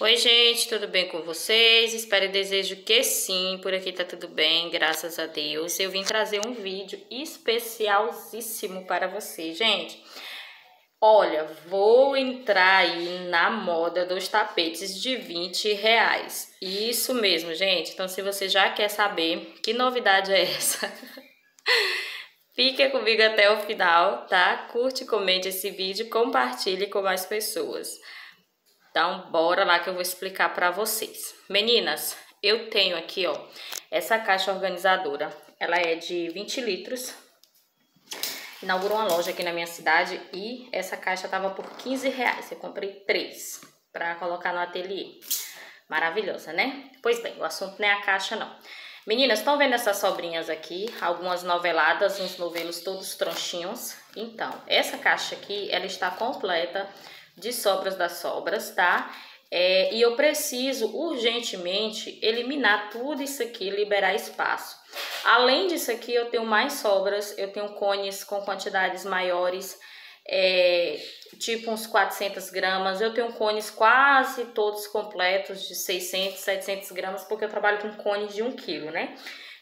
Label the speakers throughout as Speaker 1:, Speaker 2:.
Speaker 1: Oi, gente, tudo bem com vocês? Espero e desejo que sim, por aqui tá tudo bem, graças a Deus. Eu vim trazer um vídeo especialíssimo para vocês, gente. Olha, vou entrar aí na moda dos tapetes de 20 reais. Isso mesmo, gente. Então, se você já quer saber que novidade é essa, fique comigo até o final, tá? Curte, comente esse vídeo, compartilhe com mais pessoas. Então, bora lá que eu vou explicar para vocês. Meninas, eu tenho aqui, ó, essa caixa organizadora. Ela é de 20 litros. Inaugurou uma loja aqui na minha cidade e essa caixa tava por 15 reais. Eu comprei três para colocar no ateliê. Maravilhosa, né? Pois bem, o assunto não é a caixa, não. Meninas, estão vendo essas sobrinhas aqui? Algumas noveladas, uns novelos todos tronchinhos. Então, essa caixa aqui, ela está completa de sobras das sobras, tá? É, e eu preciso urgentemente eliminar tudo isso aqui, liberar espaço. Além disso aqui, eu tenho mais sobras, eu tenho cones com quantidades maiores, é, tipo uns 400 gramas. Eu tenho cones quase todos completos de 600, 700 gramas, porque eu trabalho com cones de 1 kg, né?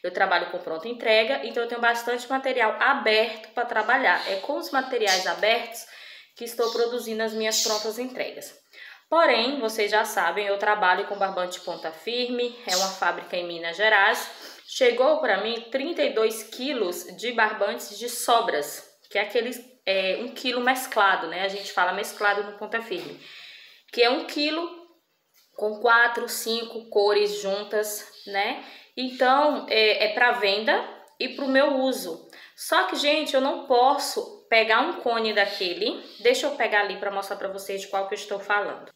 Speaker 1: Eu trabalho com pronta entrega, então eu tenho bastante material aberto para trabalhar. É com os materiais abertos que estou produzindo as minhas prontas entregas. Porém, vocês já sabem, eu trabalho com barbante ponta firme, é uma fábrica em Minas Gerais. Chegou para mim 32 quilos de barbantes de sobras, que é aquele é, um quilo mesclado, né? A gente fala mesclado no ponta firme, que é um quilo com quatro, cinco cores juntas, né? Então, é, é para venda e para o meu uso. Só que, gente, eu não posso pegar um cone daquele. Deixa eu pegar ali para mostrar para vocês de qual que eu estou falando.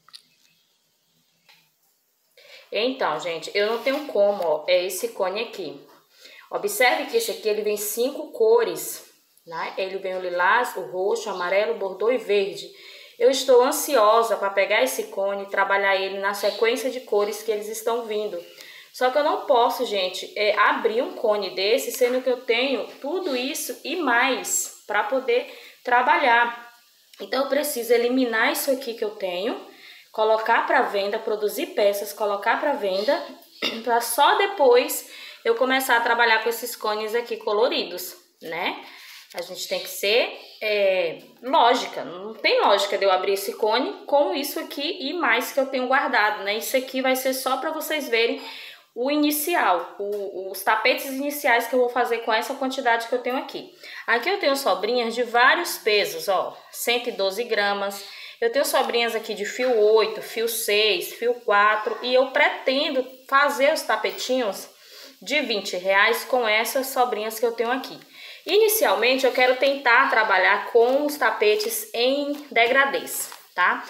Speaker 1: Então, gente, eu não tenho como, ó, é esse cone aqui. Observe que esse aqui, ele vem cinco cores, né? Ele vem o lilás, o roxo, o amarelo, o bordô e verde. Eu estou ansiosa para pegar esse cone e trabalhar ele na sequência de cores que eles estão vindo. Só que eu não posso, gente, é, abrir um cone desse, sendo que eu tenho tudo isso e mais para poder trabalhar. Então eu preciso eliminar isso aqui que eu tenho, colocar para venda, produzir peças, colocar para venda, para só depois eu começar a trabalhar com esses cones aqui coloridos, né? A gente tem que ser é, lógica, não tem lógica de eu abrir esse cone com isso aqui e mais que eu tenho guardado, né? Isso aqui vai ser só para vocês verem o inicial, o, os tapetes iniciais que eu vou fazer com essa quantidade que eu tenho aqui. Aqui eu tenho sobrinhas de vários pesos, ó, 112 gramas. Eu tenho sobrinhas aqui de fio 8, fio 6, fio 4 e eu pretendo fazer os tapetinhos de 20 reais com essas sobrinhas que eu tenho aqui. Inicialmente eu quero tentar trabalhar com os tapetes em degradês, tá?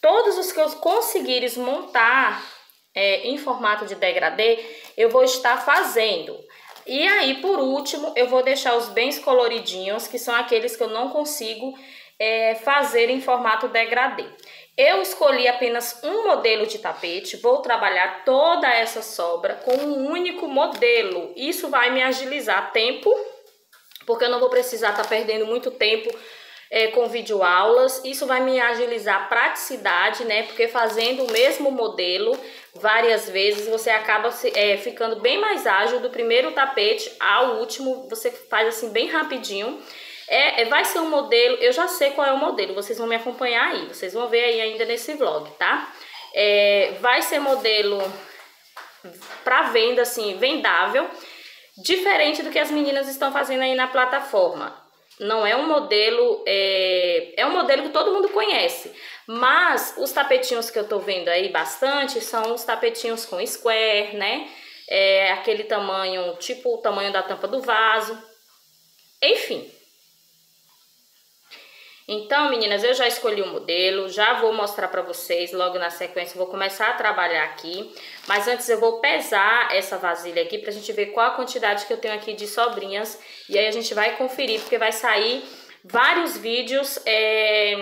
Speaker 1: Todos os que eu conseguires montar é, em formato de degradê, eu vou estar fazendo. E aí, por último, eu vou deixar os bens coloridinhos, que são aqueles que eu não consigo é, fazer em formato degradê. Eu escolhi apenas um modelo de tapete, vou trabalhar toda essa sobra com um único modelo. Isso vai me agilizar tempo, porque eu não vou precisar estar tá perdendo muito tempo é, com videoaulas. Isso vai me agilizar a praticidade, né? Porque fazendo o mesmo modelo várias vezes, você acaba é, ficando bem mais ágil do primeiro tapete ao último. Você faz assim bem rapidinho. É, é, vai ser um modelo, eu já sei qual é o modelo, vocês vão me acompanhar aí, vocês vão ver aí ainda nesse vlog, tá? É, vai ser modelo para venda, assim, vendável, diferente do que as meninas estão fazendo aí na plataforma não é um modelo, é, é um modelo que todo mundo conhece. Mas os tapetinhos que eu tô vendo aí bastante são os tapetinhos com square, né? É aquele tamanho, tipo o tamanho da tampa do vaso. Enfim, então, meninas, eu já escolhi o modelo, já vou mostrar para vocês logo na sequência, vou começar a trabalhar aqui. Mas antes eu vou pesar essa vasilha aqui pra gente ver qual a quantidade que eu tenho aqui de sobrinhas. E aí a gente vai conferir, porque vai sair vários vídeos, é,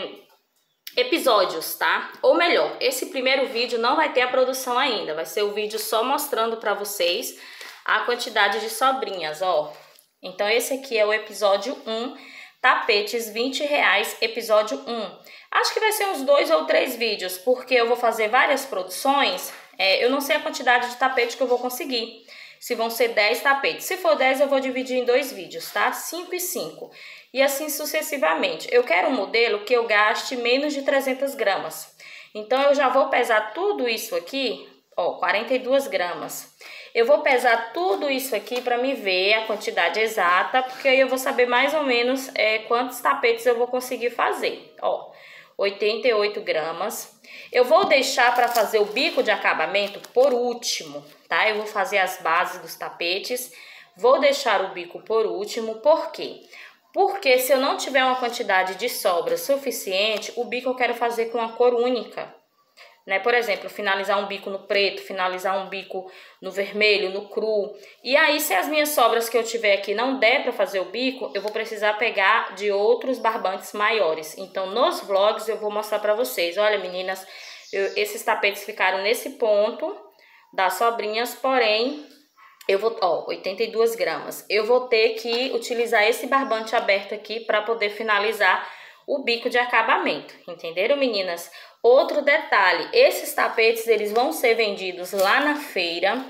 Speaker 1: episódios, tá? Ou melhor, esse primeiro vídeo não vai ter a produção ainda, vai ser o vídeo só mostrando pra vocês a quantidade de sobrinhas, ó. Então esse aqui é o episódio 1 tapetes 20 reais, episódio 1. Acho que vai ser uns dois ou três vídeos, porque eu vou fazer várias produções. É, eu não sei a quantidade de tapete que eu vou conseguir. Se vão ser 10 tapetes. Se for 10, eu vou dividir em dois vídeos, tá? 5 e 5. E assim sucessivamente. Eu quero um modelo que eu gaste menos de 300 gramas. Então, eu já vou pesar tudo isso aqui, ó, 42 gramas. Eu vou pesar tudo isso aqui para me ver a quantidade exata, porque aí eu vou saber mais ou menos é, quantos tapetes eu vou conseguir fazer. Ó, 88 gramas. Eu vou deixar para fazer o bico de acabamento por último, tá? Eu vou fazer as bases dos tapetes, vou deixar o bico por último, por quê? Porque se eu não tiver uma quantidade de sobra suficiente, o bico eu quero fazer com a cor única, né? Por exemplo, finalizar um bico no preto, finalizar um bico no vermelho, no cru. E aí, se as minhas sobras que eu tiver aqui não der para fazer o bico, eu vou precisar pegar de outros barbantes maiores. Então, nos vlogs eu vou mostrar para vocês. Olha, meninas, eu, esses tapetes ficaram nesse ponto das sobrinhas, porém, eu vou, ó, 82 gramas. Eu vou ter que utilizar esse barbante aberto aqui para poder finalizar o bico de acabamento. Entenderam, meninas? Outro detalhe, esses tapetes eles vão ser vendidos lá na feira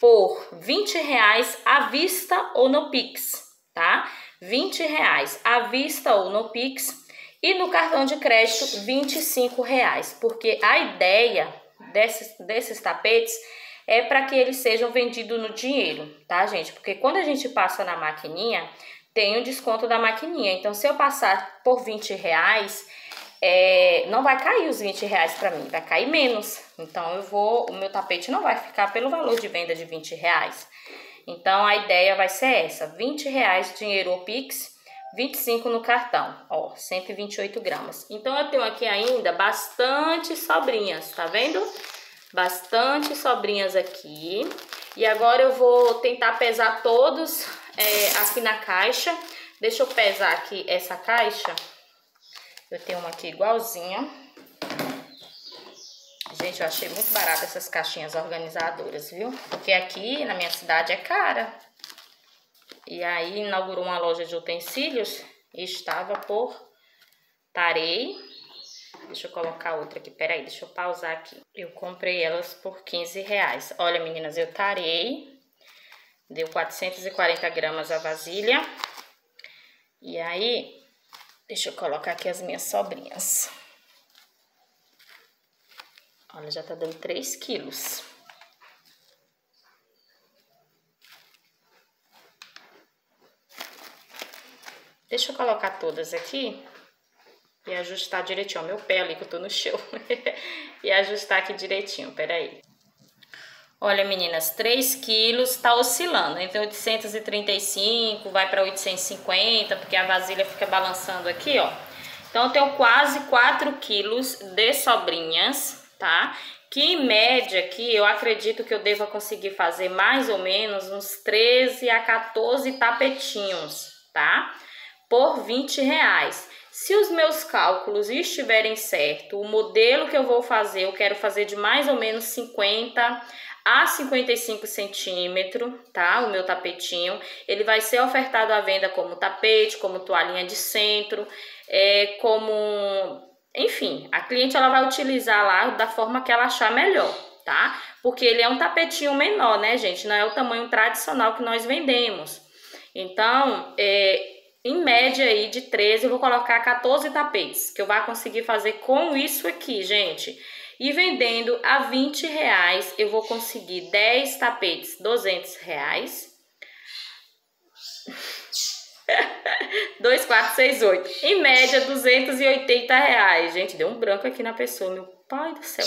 Speaker 1: por 20 reais à vista ou no Pix, tá? 20 reais à vista ou no Pix e no cartão de crédito 25 reais, porque a ideia desses, desses tapetes é para que eles sejam vendidos no dinheiro, tá, gente? Porque quando a gente passa na maquininha, tem o desconto da maquininha. Então, se eu passar por 20 reais, é, não vai cair os 20 reais para mim, vai cair menos. Então eu vou, o meu tapete não vai ficar pelo valor de venda de 20 reais. Então a ideia vai ser essa: 20 reais dinheiro ou Pix, 25 no cartão, ó, 128 gramas. Então eu tenho aqui ainda bastante sobrinhas, tá vendo? Bastante sobrinhas aqui. E agora eu vou tentar pesar todos é, aqui na caixa. Deixa eu pesar aqui essa caixa. Eu tenho uma aqui igualzinha. Gente, eu achei muito barato essas caixinhas organizadoras, viu? Porque aqui na minha cidade é cara. E aí inaugurou uma loja de utensílios e estava por tarei. Deixa eu colocar outra aqui, peraí, deixa eu pausar aqui. Eu comprei elas por 15 reais. Olha, meninas, eu tarei. Deu 440 gramas a vasilha. E aí, Deixa eu colocar aqui as minhas sobrinhas. Olha, já tá dando 3 quilos. Deixa eu colocar todas aqui e ajustar direitinho. Ó, meu pé ali que eu tô no chão. e ajustar aqui direitinho, peraí. Olha, meninas, 3 quilos tá oscilando entre 835, vai para 850, porque a vasilha fica balançando aqui, ó. Então, eu tenho quase 4 quilos de sobrinhas, tá? Que em média aqui, eu acredito que eu deva conseguir fazer mais ou menos uns 13 a 14 tapetinhos, tá? Por 20 reais. Se os meus cálculos estiverem certo, o modelo que eu vou fazer, eu quero fazer de mais ou menos 50 a 55 centímetros, tá? O meu tapetinho, ele vai ser ofertado à venda como tapete, como toalhinha de centro, é, como, enfim, a cliente ela vai utilizar lá da forma que ela achar melhor, tá? Porque ele é um tapetinho menor, né, gente? Não é o tamanho tradicional que nós vendemos. Então, é, em média aí de 13, eu vou colocar 14 tapetes, que eu vou conseguir fazer com isso aqui, gente. E vendendo a 20 reais, eu vou conseguir 10 tapetes, 200 reais. 2, 4, 6, 8. Em média, 280 reais. Gente, deu um branco aqui na pessoa, meu pai do céu.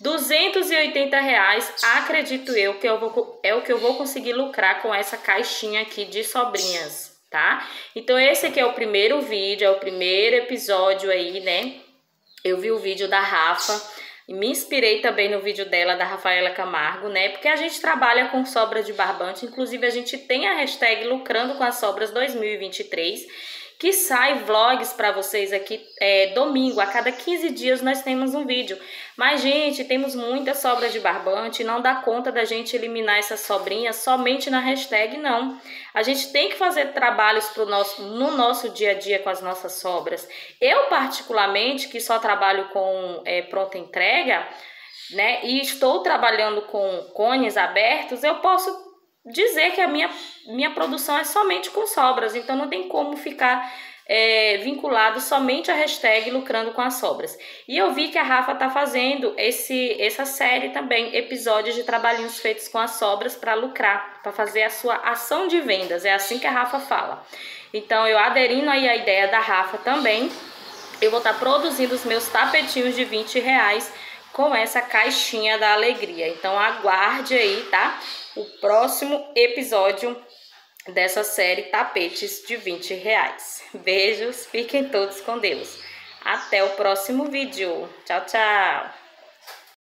Speaker 1: 280 reais, acredito eu que eu vou, é o que eu vou conseguir lucrar com essa caixinha aqui de sobrinhas, tá? Então, esse aqui é o primeiro vídeo, é o primeiro episódio aí, né? Eu vi o vídeo da Rafa e me inspirei também no vídeo dela, da Rafaela Camargo, né? Porque a gente trabalha com sobras de barbante, inclusive a gente tem a hashtag Lucrando com as Sobras 2023. Que sai vlogs para vocês aqui é, domingo. A cada 15 dias nós temos um vídeo. Mas, gente, temos muitas sobras de barbante. Não dá conta da gente eliminar essas sobrinhas somente na hashtag, não. A gente tem que fazer trabalhos pro nosso, no nosso dia a dia com as nossas sobras. Eu, particularmente, que só trabalho com é, pronta entrega, né, e estou trabalhando com cones abertos, eu posso dizer que a minha, minha produção é somente com sobras, então não tem como ficar é, vinculado somente à hashtag lucrando com as sobras. E eu vi que a Rafa está fazendo esse, essa série também, episódios de trabalhinhos feitos com as sobras para lucrar, para fazer a sua ação de vendas. É assim que a Rafa fala. Então, eu aderindo aí à ideia da Rafa também, eu vou estar tá produzindo os meus tapetinhos de 20 reais com essa caixinha da alegria. Então, aguarde aí, tá? O próximo episódio dessa série Tapetes de 20 reais. Beijos, fiquem todos com Deus. Até o próximo vídeo. Tchau, tchau!